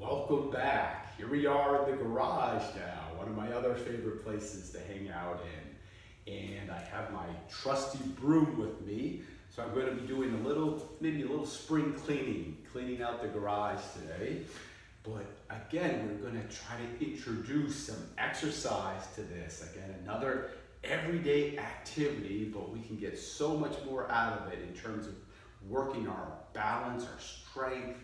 Welcome back. Here we are in the garage now, one of my other favorite places to hang out in. And I have my trusty broom with me. So I'm going to be doing a little, maybe a little spring cleaning, cleaning out the garage today. But again, we're going to try to introduce some exercise to this. Again, another everyday activity, but we can get so much more out of it in terms of working our balance, our strength,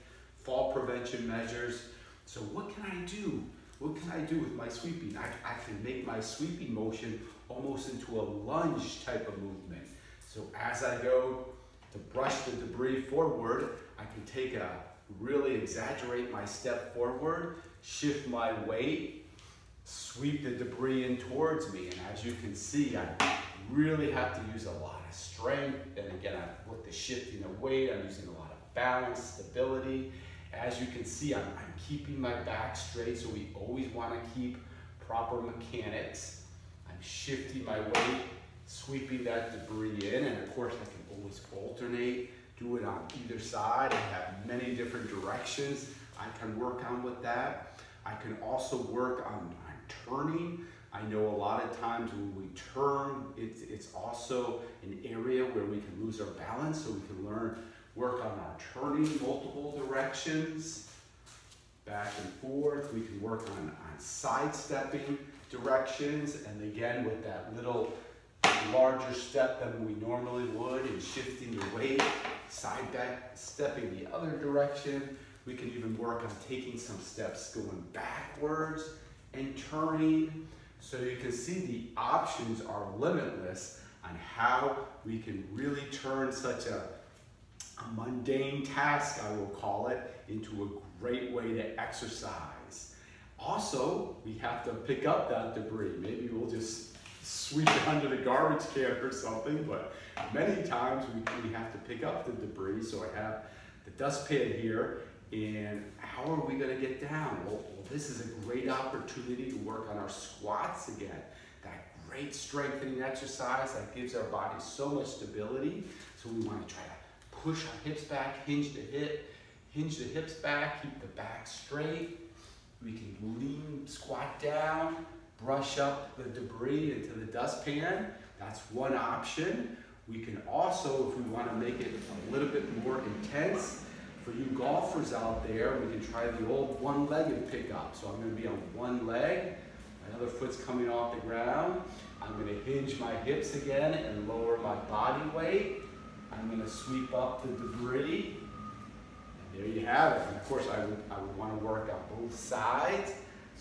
fall prevention measures. So what can I do? What can I do with my sweeping? I, I can make my sweeping motion almost into a lunge type of movement. So as I go to brush the debris forward, I can take a, really exaggerate my step forward, shift my weight, sweep the debris in towards me. And as you can see, I really have to use a lot of strength. And again, I, with the shifting of weight, I'm using a lot of balance, stability, as you can see, I'm, I'm keeping my back straight, so we always want to keep proper mechanics. I'm shifting my weight, sweeping that debris in, and of course I can always alternate, do it on either side. I have many different directions I can work on with that. I can also work on, on turning. I know a lot of times when we turn, it's, it's also an area where we can lose our balance, so we can learn work on our turning multiple directions, back and forth. We can work on, on sidestepping directions, and again, with that little larger step than we normally would and shifting the weight, side back, stepping the other direction. We can even work on taking some steps going backwards and turning. So you can see the options are limitless on how we can really turn such a a mundane task, I will call it, into a great way to exercise. Also, we have to pick up that debris. Maybe we'll just sweep it under the garbage can or something, but many times we, we have to pick up the debris. So I have the dustpan here, and how are we gonna get down? Well, well, this is a great opportunity to work on our squats again. That great strengthening exercise that gives our body so much stability. So we wanna try to push our hips back, hinge the hip, hinge the hips back, keep the back straight. We can lean, squat down, brush up the debris into the dustpan. That's one option. We can also, if we want to make it a little bit more intense, for you golfers out there, we can try the old one-legged pickup. So I'm going to be on one leg, my other foot's coming off the ground. I'm going to hinge my hips again and lower my body weight. I'm going to sweep up the debris. And there you have it. And of course, I would, I would want to work on both sides.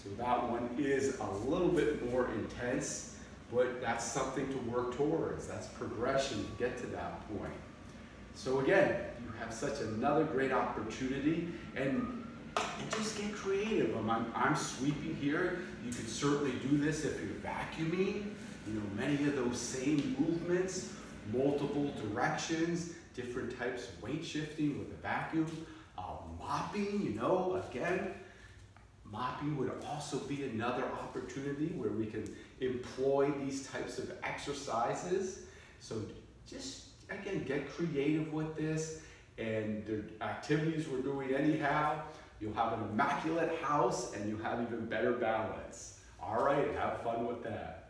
So that one is a little bit more intense, but that's something to work towards. That's progression to get to that point. So again, you have such another great opportunity and, and just get creative. I'm, I'm sweeping here. You can certainly do this if you're vacuuming. You know, many of those same movements multiple directions, different types of weight shifting with a vacuum. Uh, mopping, you know, again, mopping would also be another opportunity where we can employ these types of exercises. So just, again, get creative with this and the activities we're doing anyhow, you'll have an immaculate house and you'll have even better balance. All right, have fun with that.